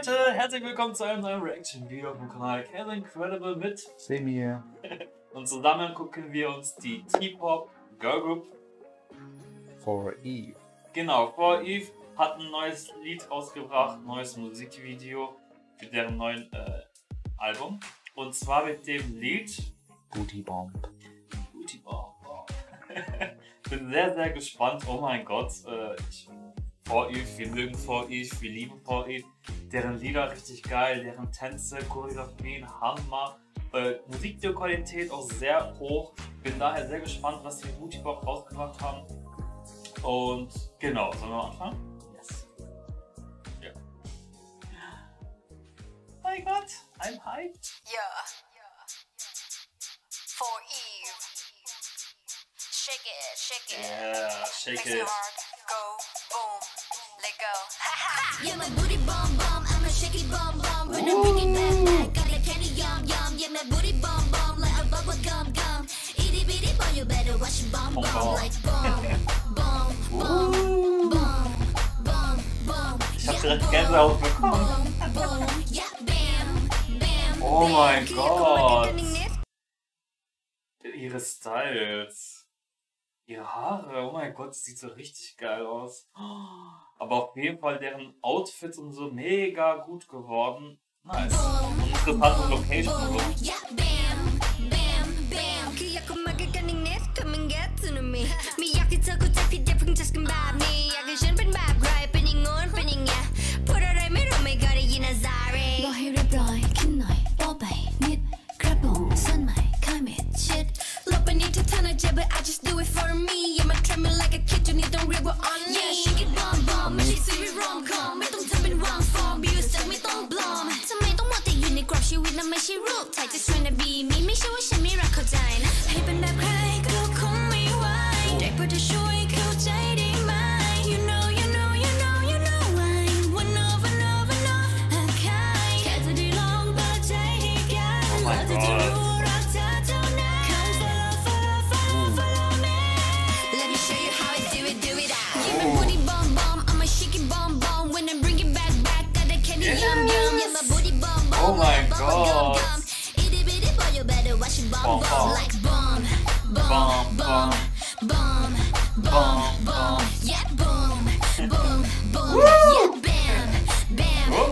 Leute, herzlich willkommen zu einem neuen Reaction-Video auf dem Kanal Kevin Incredible mit Semi. und zusammen gucken wir uns die T-Pop Girl Group. For Eve. Genau, For Eve hat ein neues Lied ausgebracht, neues Musikvideo für deren neuen äh, Album. Und zwar mit dem Lied Booty Bomb. Booty Bomb. Bin sehr, sehr gespannt. Oh mein Gott, äh, ich, For Eve, wir mögen For Eve, wir lieben For Eve. Deren Lieder richtig geil, deren Tänze, Choreografien, Hammer. Äh, Musikvideoqualität auch sehr hoch. Bin daher sehr gespannt, was die Bomb rausgebracht haben. Und genau, sollen wir anfangen? Yes. Ja. Oh mein Gott, I'm hyped. Yeah. For Eve. Shake it, shake it. Yeah, shake Makes it. hard. Go, boom. Let go. Yeah, my Ich hab direkt Gänsehaut bekommen. Oh mein Gott. Ihre Styles. Ihre Haare. Oh mein Gott, sieht so richtig geil aus. Aber auf jeden Fall deren Outfits und so mega gut geworden. Nice. Und interessante Location so. Yeah, she rule tight. Just trying to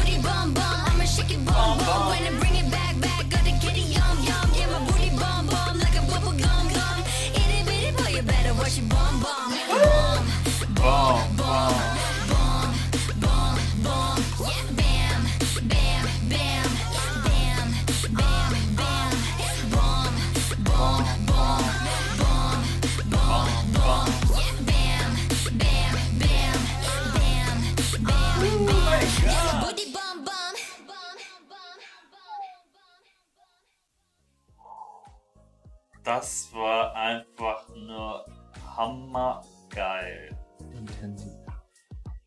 Das war einfach nur hammergeil. Intensiv.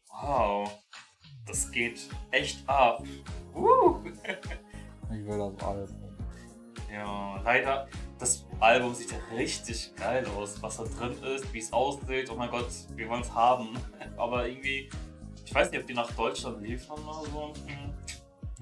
Wow. Das geht echt ab. Uh. Ich will das Album. Ja, leider, das Album sieht ja richtig geil aus, was da drin ist, wie es aussieht. Oh mein Gott, wir wollen es haben. Aber irgendwie, ich weiß nicht, ob die nach Deutschland liefern oder so. Hm.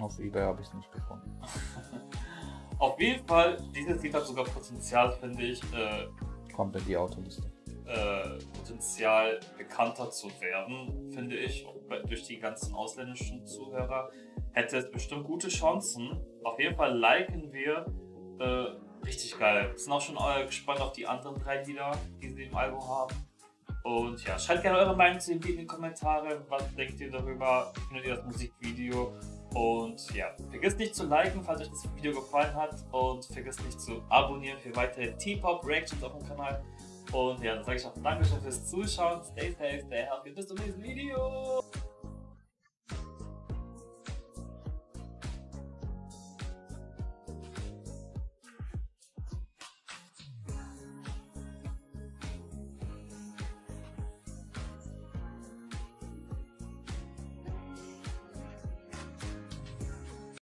Auf Ebay habe ich es nicht gefunden. Auf jeden Fall, dieses Lied hat sogar Potenzial, finde ich, äh, Kommt in die Autoliste. äh, Potenzial bekannter zu werden, finde ich, durch die ganzen ausländischen Zuhörer. Hätte es bestimmt gute Chancen. Auf jeden Fall liken wir. Äh, richtig geil. Sind auch schon äh, gespannt auf die anderen drei Lieder, die sie im Album haben. Und ja, schreibt gerne eure Meinung zu dem Video in die Kommentare. Was denkt ihr darüber? Findet ihr das Musikvideo? Und ja, vergesst nicht zu liken, falls euch das Video gefallen hat. Und vergesst nicht zu abonnieren für weitere T-Pop-Reactions auf dem Kanal. Und ja, dann sage ich auch Dankeschön fürs Zuschauen. Stay safe, stay healthy. Bis zum nächsten Video.